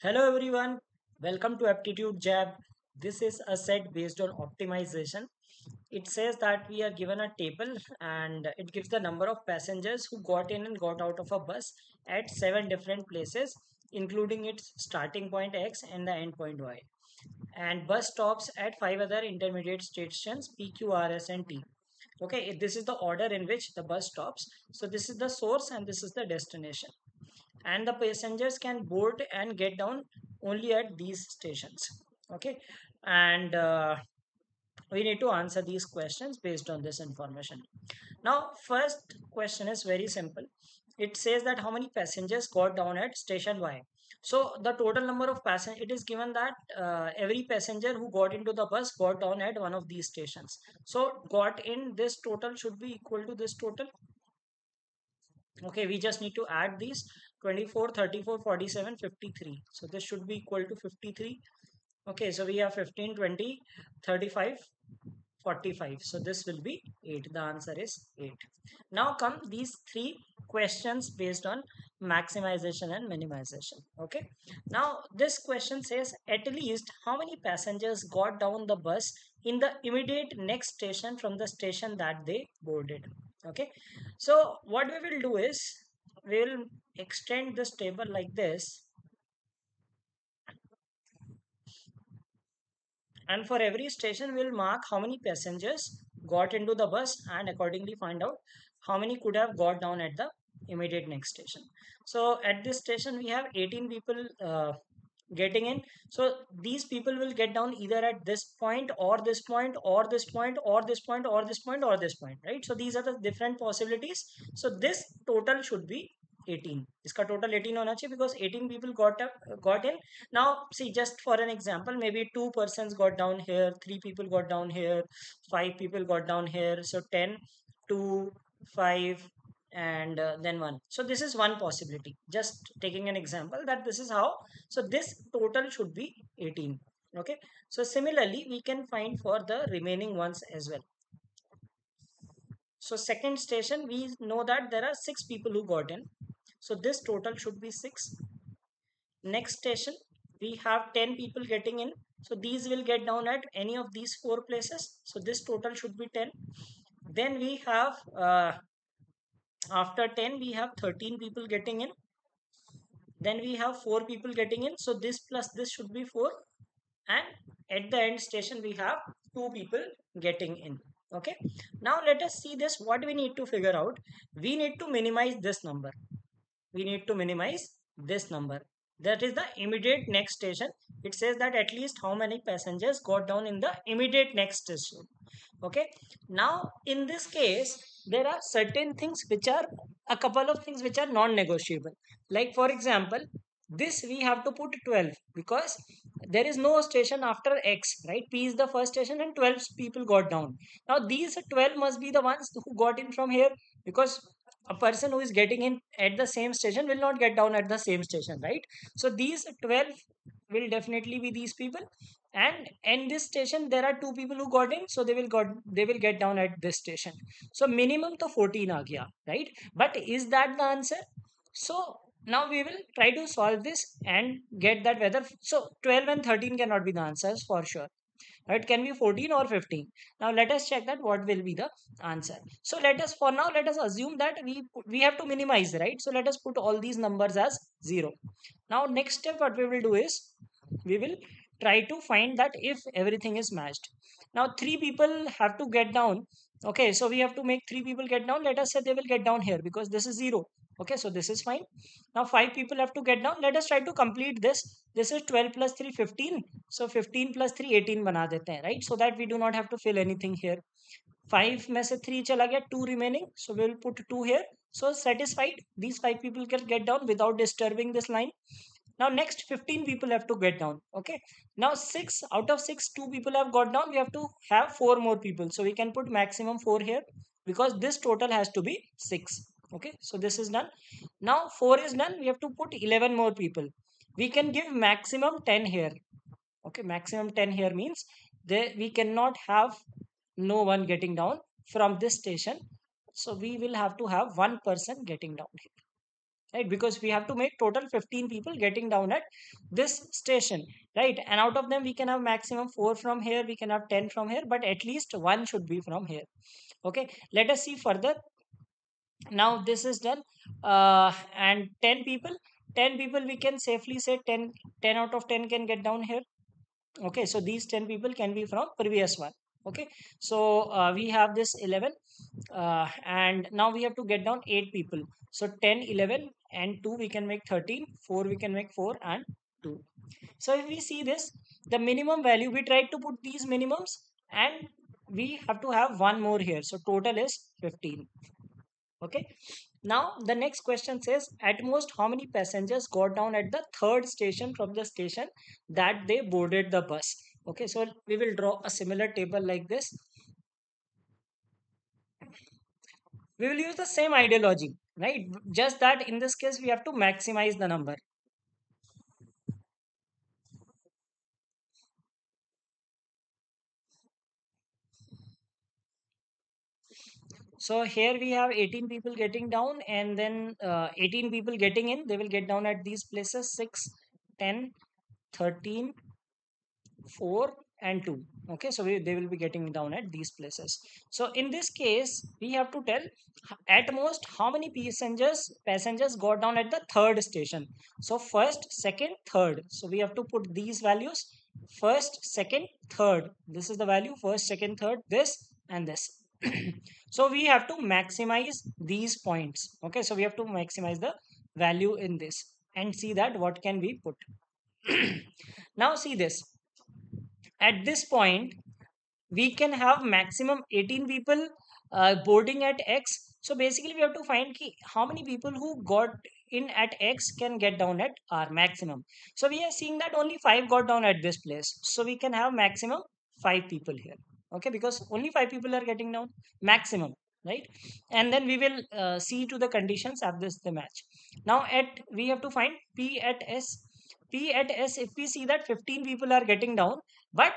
Hello everyone, welcome to Aptitude Jab. This is a set based on optimization. It says that we are given a table and it gives the number of passengers who got in and got out of a bus at seven different places, including its starting point X and the end point Y. And bus stops at five other intermediate stations P, Q, R, S, and T. Okay, this is the order in which the bus stops. So this is the source and this is the destination and the passengers can board and get down only at these stations. Okay? And uh, we need to answer these questions based on this information. Now first question is very simple. It says that how many passengers got down at station y? So the total number of passengers it is given that uh, every passenger who got into the bus got down at one of these stations. So got in this total should be equal to this total? Okay we just need to add these 24 34 47 53 so this should be equal to 53 okay so we have 15 20 35 45 so this will be 8 the answer is 8 now come these three questions based on maximization and minimization. Okay? Now this question says at least how many passengers got down the bus in the immediate next station from the station that they boarded? Okay? So what we will do is we will extend this table like this. And for every station we'll mark how many passengers got into the bus and accordingly find out how many could have got down at the immediate next station. So at this station we have 18 people uh, getting in. So these people will get down either at this point or this point or this point or this point or this point or this point right? So these are the different possibilities. So this total should be 18 इसका total 18 होना चाहिए because 18 people got up got in now see just for an example maybe two persons got down here three people got down here five people got down here so 10 2 5 and uh, then 1 so this is one possibility just taking an example that this is how so this total should be 18 okay so similarly we can find for the remaining ones as well so second station we know that there are six people who got in so this total should be 6 next station we have 10 people getting in. So these will get down at any of these four places. So this total should be 10 then we have uh, after 10 we have 13 people getting in. Then we have 4 people getting in. So this plus this should be 4 and at the end station we have 2 people getting in. Okay? Now let us see this. What we need to figure out? We need to minimize this number we need to minimize this number. That is the immediate next station. It says that at least how many passengers got down in the immediate next station. Okay? Now in this case there are certain things which are a couple of things which are non-negotiable. Like for example this we have to put 12 because there is no station after x right? P is the first station and 12 people got down. Now these 12 must be the ones who got in from here because a person who is getting in at the same station will not get down at the same station right? So these 12 will definitely be these people. And in this station there are two people who got in so they will got they will get down at this station. So minimum to 14 aa right? But is that the answer? So now we will try to solve this and get that whether so 12 and 13 cannot be the answers for sure right? Can be 14 or 15 now let us check that what will be the answer. So let us for now let us assume that we we have to minimize right? So let us put all these numbers as 0 now next step what we will do is we will try to find that if everything is matched. Now three people have to get down. Okay so we have to make three people get down. Let us say they will get down here because this is 0 okay so this is fine now five people have to get down let us try to complete this this is 12 plus 3 15 so 15 plus 3 18 बना देते हैं right so that we do not have to fill anything here 5 में से 3 चला गया 2 remaining so we will put 2 here so satisfied these 5 people can get down without disturbing this line now next 15 people have to get down okay now 6 out of 6 2 people have got down we have to have 4 more people so we can put maximum 4 here because this total has to be 6 okay so this is done. Now 4 is done. We have to put 11 more people. We can give maximum 10 here. Okay maximum 10 here means there we cannot have no one getting down from this station. So we will have to have one person getting down here right? Because we have to make total 15 people getting down at this station right? And out of them we can have maximum 4 from here. We can have 10 from here but at least one should be from here. Okay let us see further now this is done uh, and 10 people 10 people we can safely say 10 10 out of 10 can get down here. Okay so these 10 people can be from previous one. Okay so uh, we have this 11 uh, and now we have to get down 8 people. So 10 11 and 2 we can make 13 4 we can make 4 and 2 so if we see this the minimum value we tried to put these minimums and we have to have one more here. So total is 15 okay. Now the next question says at most how many passengers got down at the third station from the station that they boarded the bus? Okay so we will draw a similar table like this. We will use the same ideology right? Just that in this case we have to maximize the number so here we have 18 people getting down and then uh, 18 people getting in. They will get down at these places 6 10 13 4 and 2 okay so we, they will be getting down at these places. So in this case we have to tell at most how many passengers passengers got down at the third station? So first second third. So we have to put these values first second third. This is the value first second third this and this so we have to maximize these points okay? So we have to maximize the value in this and see that what can we put. Now see this. At this point we can have maximum 18 people uh, boarding at x. So basically we have to find key, how many people who got in at x can get down at r maximum. So we are seeing that only 5 got down at this place. So we can have maximum 5 people here okay because only 5 people are getting down maximum right? And then we will uh, see to the conditions of this the match. Now at we have to find p at s. P at s if we see that 15 people are getting down but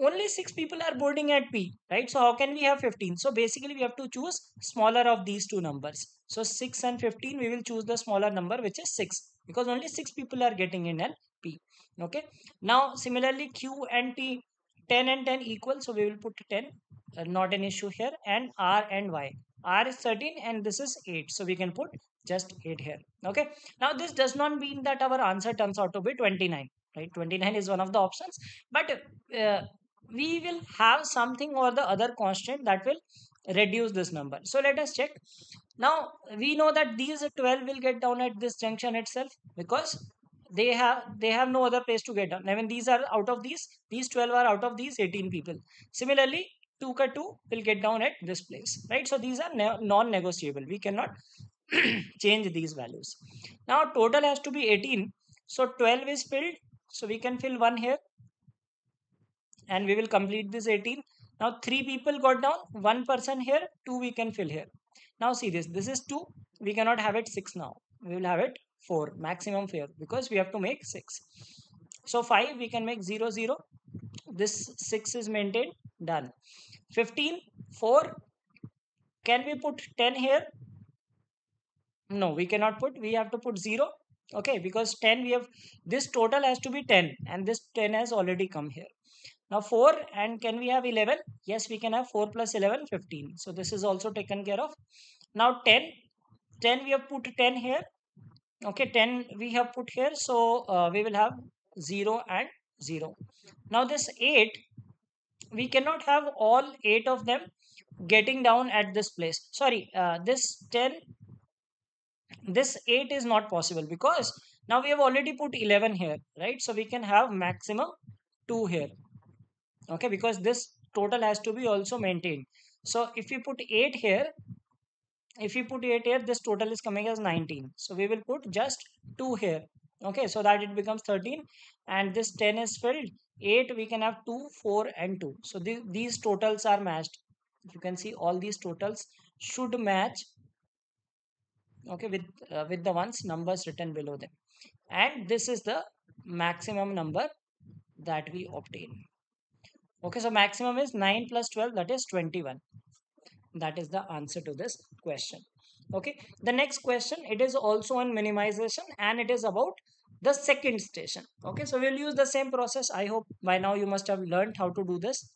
only 6 people are boarding at p right? So how can we have 15 so basically we have to choose smaller of these two numbers. So 6 and 15 we will choose the smaller number which is 6 because only 6 people are getting in at p. Okay? Now similarly q and t 10 and 10 equal so we will put 10 uh, not an issue here and r and y. R is 13 and this is 8 so we can put just 8 here okay? Now this does not mean that our answer turns out to be 29 right? 29 is one of the options but uh, we will have something or the other constant that will reduce this number. So let us check. Now we know that these 12 will get down at this junction itself because they have they have no other place to get down i mean these are out of these these 12 are out of these 18 people. Similarly 2 ka 2 will get down at this place right? So these are non-negotiable. We cannot change these values. Now total has to be 18 so 12 is filled. So we can fill one here. And we will complete this 18 now three people got down. One person here two we can fill here. Now see this. This is two. We cannot have it six now. We will have it 4 maximum fair because we have to make 6 so 5 we can make 0 0 this 6 is maintained done. 15 4 can we put 10 here? No we cannot put. We have to put 0 okay because 10 we have this total has to be 10 and this 10 has already come here. Now 4 and can we have 11 yes we can have 4 plus 11 15 so this is also taken care of. Now 10 10 we have put 10 here okay 10 we have put here. So uh, we will have 0 and 0 now this 8 we cannot have all 8 of them getting down at this place. Sorry uh, this 10 this 8 is not possible because now we have already put 11 here right? So we can have maximum 2 here. Okay because this total has to be also maintained. So if we put 8 here if we put 8 here this total is coming as 19 so we will put just 2 here. Okay so that it becomes 13 and this 10 is filled. 8 we can have 2 4 and 2 so th these totals are matched. You can see all these totals should match okay with uh, with the ones numbers written below them. And this is the maximum number that we obtain. Okay so maximum is 9 plus 12 that is 21 that is the answer to this question. Okay. The next question it is also on minimization and it is about the second station. Okay. So we'll use the same process. I hope by now you must have learned how to do this.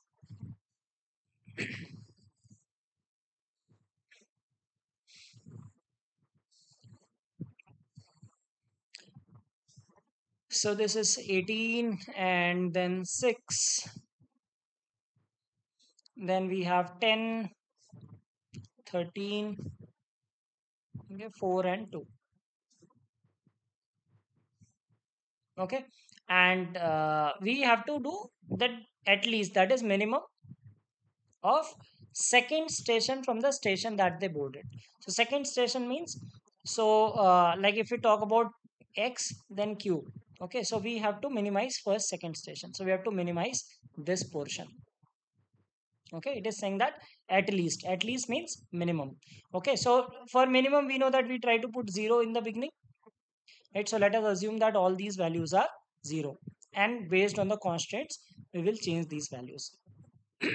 So this is 18 and then 6 then we have 10 13 okay 4 and 2 okay? And uh, we have to do that at least that is minimum of second station from the station that they boarded. So second station means so uh, like if we talk about x then q. Okay? So we have to minimize first second station. So we have to minimize this portion okay it is saying that at least at least means minimum. Okay so for minimum we know that we try to put 0 in the beginning right? So let us assume that all these values are 0 and based on the constraints we will change these values.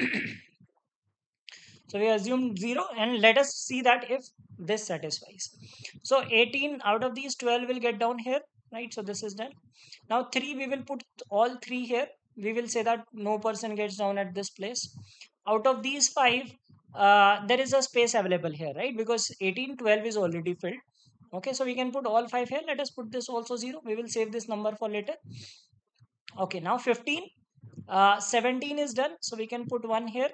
So we assume 0 and let us see that if this satisfies. So 18 out of these 12 will get down here right? So this is done. Now 3 we will put all 3 here. We will say that no person gets down at this place out of these 5 uh, there is a space available here right? Because 18 12 is already filled. Okay so we can put all 5 here. Let us put this also 0 we will save this number for later. Okay now 15 uh, 17 is done so we can put 1 here.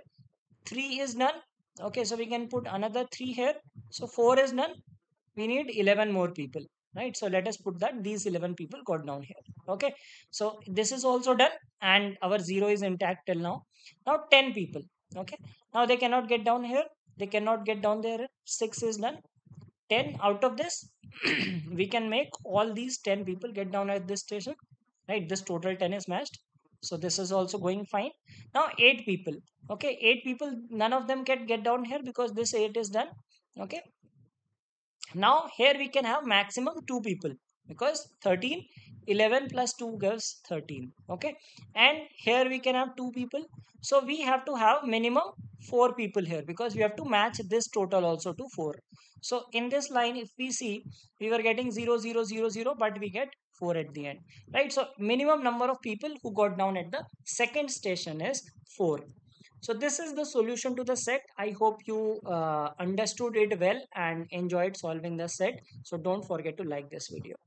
3 is done okay so we can put another 3 here. So 4 is done we need 11 more people right? So let us put that these 11 people got down here. Okay so this is also done and our 0 is intact till now. Now 10 people okay. Now they cannot get down here. They cannot get down there. 6 is done. 10 out of this we can make all these 10 people get down at this station right? This total 10 is matched. So this is also going fine. Now 8 people. Okay. 8 people none of them can get down here because this 8 is done. Okay. Now here we can have maximum 2 people because 13 11 plus 2 gives 13 okay? And here we can have two people. So we have to have minimum four people here because we have to match this total also to 4 so in this line if we see we were getting 0 0 0 0 but we get 4 at the end right? So minimum number of people who got down at the second station is 4 so this is the solution to the set. I hope you uh, understood it well and enjoyed solving the set. So don't forget to like this video